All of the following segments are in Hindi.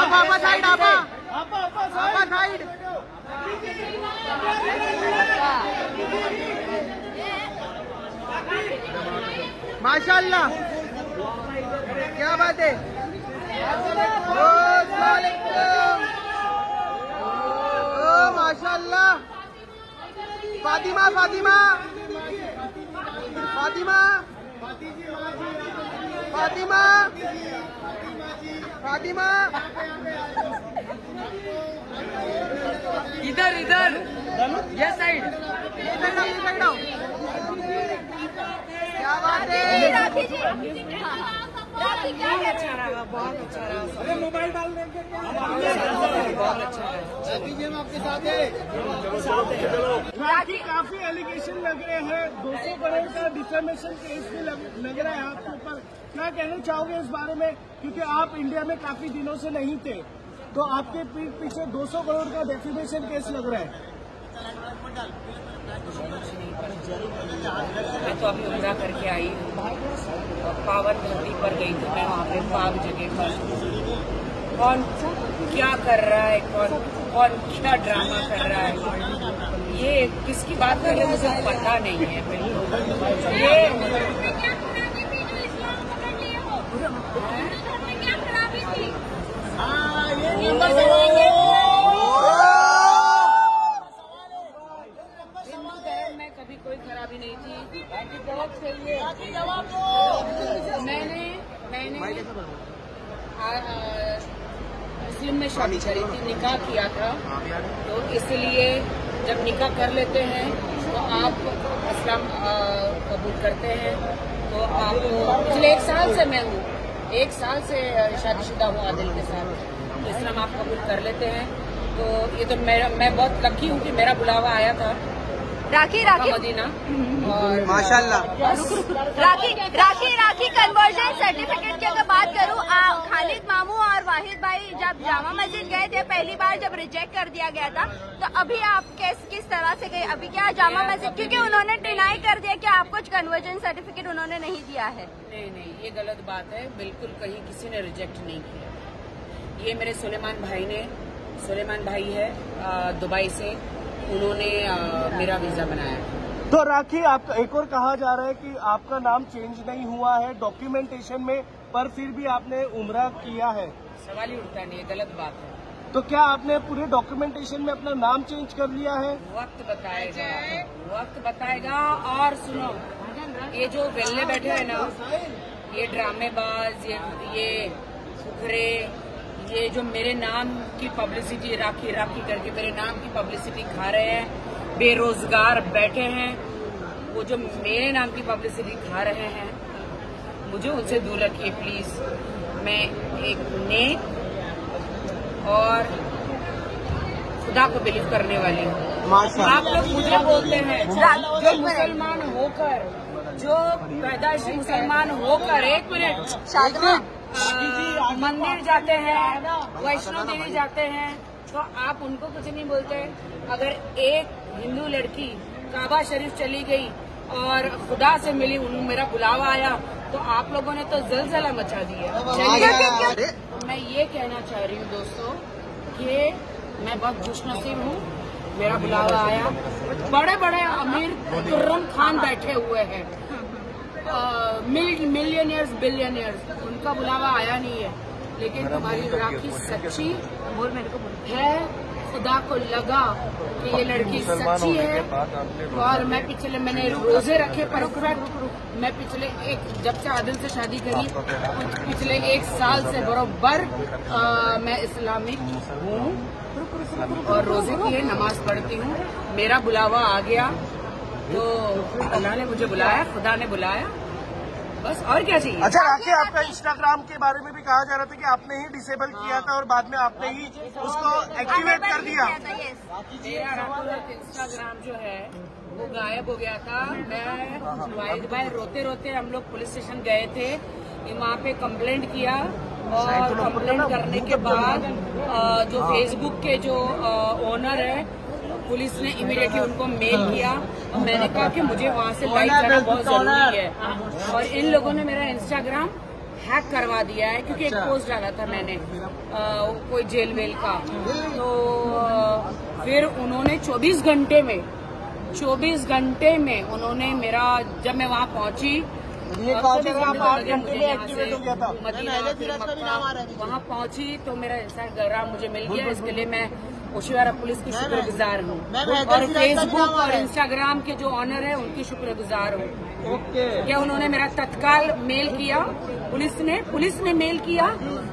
आपा आपा साइड आपा आपा साइड माशाल्लाह क्या बात है? ओ माशाल्लाह। फातिमा फातिमा। फातिमा। फातिमा। फातिमा। इधर इधर। ये साइड। क्या बात है? राखी जी क्या अच्छा रहा बहुत अच्छा रहा मोबाइल डाल देंगे बहुत अच्छा रहा राखी काफ़ी एलिगेशन लग रहे हैं। 200 करोड़ का डिफेमेशन केस भी लग, रहा है आपके क्या कहना चाहोगे इस बारे में, क्योंकि आप इंडिया में काफ़ी दिनों से नहीं थे। तो आपके पीठ पीछे 200 करोड़ का डेफिमेशन केस लग रहा है। मैं तो अभी उमरा करके आई पावन धरती पर गई थी मैं वहाँ पे पाक जगह पर कौन क्या कर रहा है? कौन कौन क्या ड्रामा कर रहा है? ये किसकी बात कर रहे हैं मुझे पता नहीं है। ये क्या खराबी थी जो इस्लाम पकड़ लिए हो में कभी कोई खराबी नहीं थी मैंने मैंने आ- आ, मुस्लिम में शादी करी थी निकाह किया था तो इसलिए जब निका कर लेते हैं तो आप इस्लाम कबूल करते हैं। तो आप पिछले एक साल से मैं हूँ। एक साल से शादीशुदा हूँ आदिल के साथ। तो इस्लाम आप कबूल कर लेते हैं। तो ये तो मैं मैं बहुत लकी हूँ कि मेरा बुलावा आया था। राखी राखी। मदीना। और माशाल्लाह। राखी राखी राखी कन्वर्जन सर्टिफिकेट की अगर बात करूँ खालिद मामू और वाहिद भाई जब जामा मस्जिद गए थे पहली बार जब रिजेक्ट कर दिया गया था तो अभी आप किस किस तरह से गए? अभी क्या जामा मस्जिद क्योंकि उन्होंने डिनाई कर दिया कि आपको कन्वर्जन सर्टिफिकेट उन्होंने नहीं दिया है। नहीं नहीं ये गलत बात है। बिल्कुल कहीं किसी ने रिजेक्ट नहीं किया। ये मेरे सुलेमान भाई ने सुलेमान भाई है दुबई से। उन्होंने मेरा वीज़ा बनाया। तो राखी आप एक और कहा जा रहा है कि आपका नाम चेंज नहीं हुआ है डॉक्यूमेंटेशन में पर फिर भी आपने उम्रा किया है। सवाल ही उठता नहीं है गलत बात है। तो क्या आपने पूरे डॉक्यूमेंटेशन में अपना नाम चेंज कर लिया है? वक्त बताएगा वक्त बताएगा और सुनो ये जो वेल्ले बैठे हैं ना ये ड्रामेबाज ये ये फुकरे ये जो मेरे नाम की पब्लिसिटी राखी राखी करके मेरे नाम की पब्लिसिटी खा रहे हैं बेरोजगार बैठे हैं वो जो मेरे नाम की पब्लिसिटी खा रहे हैं मुझे उनसे दूर रखिए प्लीज़ मैं एक नेक और खुदा को बिलीव करने वाली हूँ। आप लोग मुझे बोलते हैं जो मुसलमान होकर जो पैदाइशी मुसलमान होकर एक मिनट मंदिर जाते हैं वैष्णो देवी जाते हैं तो आप उनको कुछ नहीं बोलते। अगर एक हिंदू लड़की काबा शरीफ चली गई और खुदा से मिली उन मेरा बुलावा आया तो आप लोगों ने तो जलजला मचा दिया। चलिए मैं ये कहना चाह रही हूँ दोस्तों कि मैं बहुत खुशनसीब हूँ। मेरा बुलावा आया। बड़े बड़े अमीर तुर्रम खान बैठे हुए हैं। मिल मिलियनियर्स बिलियनियर्स उनका बुलावा आया नहीं है। लेकिन तुम्हारी राखी सच्ची है। खुदा को लगा कि ये लड़की सच्ची है और मैं पिछले मैंने रोज़े रखे परफेक्ट मैं पिछले एक जब से आदिल से शादी करी पिछले एक साल से बरोबर मैं इस्लामिक हूँ और रोज़े की नमाज़ पढ़ती हूँ। मेरा बुलावा आ गया तो अल्लाह ने मुझे बुलाया खुदा ने बुलाया। बस और क्या चाहिए? अच्छा राखी आपका इंस्टाग्राम के बारे में भी कहा जा रहा था कि आपने ही डिसेबल किया था और बाद में आपने ही उसको एक्टिवेट कर दिया। इंस्टाग्राम जो है वो गायब हो गया था। मैं वाहिद भाई रोते रोते हम लोग पुलिस स्टेशन गए थे। वहाँ पे कंप्लेंट किया और कंप्लेंट करने के बाद जो फेसबुक के जो ओनर है पुलिस ने इमीडिएटली उनको मेल किया। और मैंने कहा कि मुझे वहाँ से लाइव जाना बहुत ज़रूरी है। और इन लोगों ने मेरा इंस्टाग्राम हैक करवा दिया है क्योंकि एक पोस्ट डाला था मैंने अ, कोई जेल वेल का। तो फिर उन्होंने 24 घंटे में 24 घंटे में उन्होंने मेरा जब मैं वहाँ पहुँची ये और काउंटर 24 आप घंटे आठ लगे घंटे मुझे में यहाँ एक्टिवेट से गया था। मदीना मैंने फिर धीरज का भी नाम आ रहा है। मक्का वहाँ पहुँची तो मेरा इंस्टाग्राम मुझे मिल गया इसके लिए मैं ओशिवारा पुलिस की शुक्रगुजार हूँ। और फेसबुक और इंस्टाग्राम के जो ऑनर है उनकी शुक्रगुजार हूँ। क्या उन्होंने मेरा तत्काल मेल किया? पुलिस ने पुलिस ने मेल किया?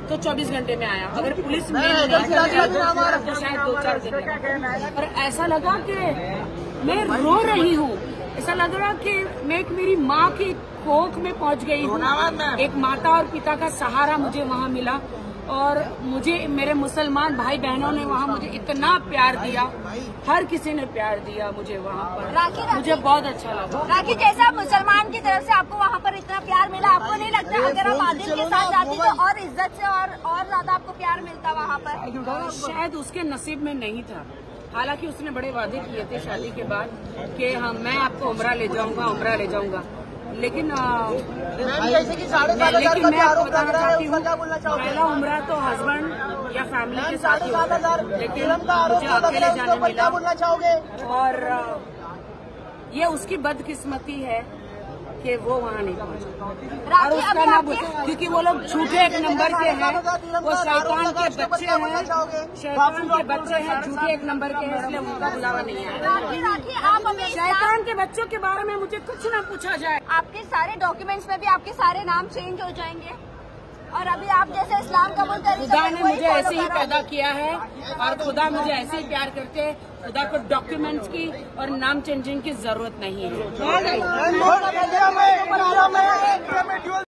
तो 24 घंटे में आया। अगर पुलिस मेल है। तो शायद दो चार दिन। और ऐसा लगा कि मैं रो रही हूँ। ऐसा लग रहा कि मैं एक मेरी माँ की कोख में पहुँच गई हूँ। एक माता और पिता का सहारा मुझे वहाँ मिला। और मुझे मेरे मुसलमान भाई बहनों ने वहाँ मुझे इतना प्यार दिया। हर किसी ने प्यार दिया मुझे वहाँ पर। राखी, राखी। मुझे बहुत अच्छा लगा। राखी जैसा मुसलमान की तरफ़ से आपको वहाँ पर इतना प्यार मिला आपको नहीं लगता अगर आप आदिल के साथ जाती तो और इज़्ज़त से और और ज़्यादा आपको प्यार मिलता वहाँ पर? शायद उसके नसीब में नहीं था। हालाँकि उसने बड़े वादे किए थे शादी के बाद कि हम मैं आपको उमरा ले जाऊँगा उमरा ले जाऊँगा। लेकिन जैसे कि साढ़े सात हज़ार लेकिन का मैं आपको आरोप लग बताना रहा है चाहती उसका हूँ क्या बोलना चाहोगे? पहला उम्र तो हस्बैंड या फैमिली के साथ ही सात हज़ार लेकिन मुझे अकेले जाने मिला। बोलना चाहोगे? और ये उसकी बदकिस्मती है। कि वो वहाँ नहीं पहुँचा। और उसका नाम ना क्योंकि वो लोग झूठे एक नंबर के हैं। वो शैतान के बच्चे हैं। शैतान के बच्चे हैं झूठे एक नंबर के हैं इसलिए उनका बुलावा नहीं इस्लाम शैतान के बच्चों के बारे में मुझे कुछ ना पूछा जाए। आपके सारे डॉक्यूमेंट्स में भी आपके सारे नाम चेंज हो जाएँगे। और अभी आप जैसे इस्लाम कबूल कर खुदा ने मुझे ऐसे ही पैदा किया है और खुदा मुझे ऐसे ही प्यार करते हैं खुदा को डॉक्यूमेंट्स की और नाम चेंजिंग की ज़रूरत नहीं है